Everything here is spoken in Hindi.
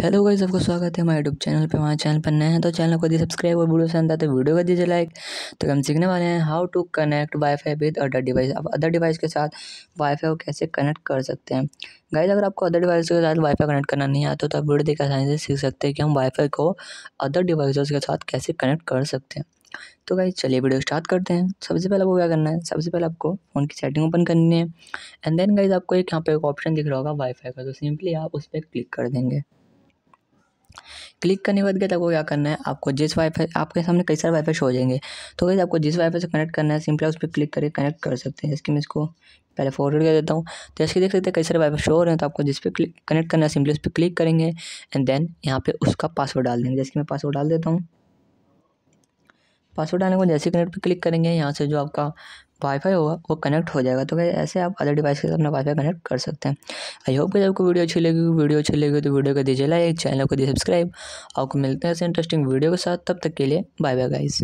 हेलो गाइस सबको स्वागत है हमारे यूट्यूब चैनल पे। हमारे चैनल पर नए हैं तो चैनल को दी सब्सक्राइब और वीडियो पसंद आता है वीडियो को दीजिए लाइक। तो हम सीखने वाले हैं how to connect WiFi with other device अब अदर डिवाइस के साथ वाईफाई को कैसे कनेक्ट कर सकते हैं? गाइस अगर आपको अदर डिवाइस के साथ वाईफाई कनेक्ट करना नहीं आता तो आप वीडियो देख आसानी से सीख सकते हैं कि हम वाईफाई को अदर डिवाइस के साथ कैसे कनेक्ट कर सकते हैं। तो गाइज़ चलिए वीडियो स्टार्ट करते हैं। सबसे पहले आपको क्या करना है? सबसे पहले आपको फ़ोन की सेटिंग ओपन करनी है। एंड देन गाइज़ आपको एक यहाँ पे एक ऑप्शन दिख रहा होगा वाईफाई का। तो सिंपली आप उस पर क्लिक कर देंगे। क्लिक करने के बाद गए आपको क्या करना है? आपको जिस वाईफाई आपके सामने कई सारे वाईफाई शो हो जाएँगे। तो वैसे आपको जिस वाईफाई से कनेक्ट करना है सिंपली उस पर क्लिक करके कनेक्ट कर सकते हैं। जैसे मैं इसको पहले फॉरवर्ड कर देता हूँ। तो जैसे देख सकते हैं, कई सारे वाईफाई शो हो रहे हैं तो आपको जिस पर क्लिक कनेक्ट करना है सिंपली उस पर क्लिक करेंगे। एंड देन यहाँ पे उसका पासवर्ड डाल देंगे। जैसे कि मैं पासवर्ड डाल देता हूँ। पासवर्ड डालने के जैसे कनेक्ट पर क्लिक करेंगे, यहाँ से जो आपका वाईफाई होगा, वो कनेक्ट हो जाएगा। तो क्या ऐसे आप अदर डिवाइस के साथ अपना वाईफाई कनेक्ट कर सकते हैं। आई होप कि आपको वीडियो अच्छी लगी। वीडियो अच्छी लगी तो वीडियो को दीजिए लाइक चैनल को दीजिए सब्सक्राइब आपको मिलते हैं ऐसे इंटरेस्टिंग वीडियो के साथ। तब तक के लिए बाय बाय गाइस